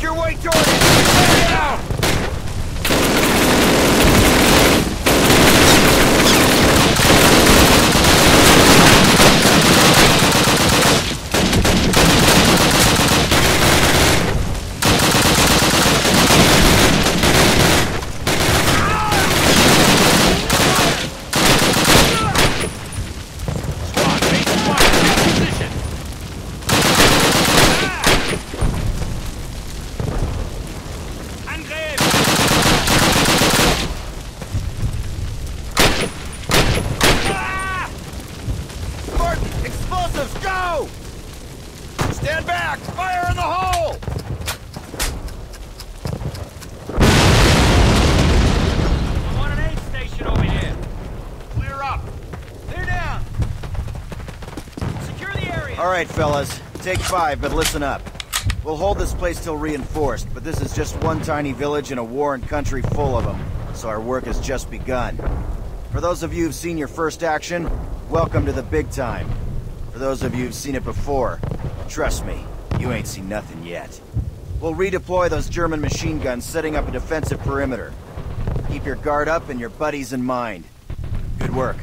Your way toward it! Get! Explosives, go! Stand back! Fire in the hole! I'm on an aid station over here. Clear up! Clear down. Secure the area. All right, fellas. Take five, but listen up. We'll hold this place till reinforced, but this is just one tiny village in a warring country full of them, so our work has just begun. For those of you who've seen your first action, welcome to the big time. For those of you who've seen it before, trust me, you ain't seen nothing yet. We'll redeploy those German machine guns, setting up a defensive perimeter. Keep your guard up and your buddies in mind. Good work.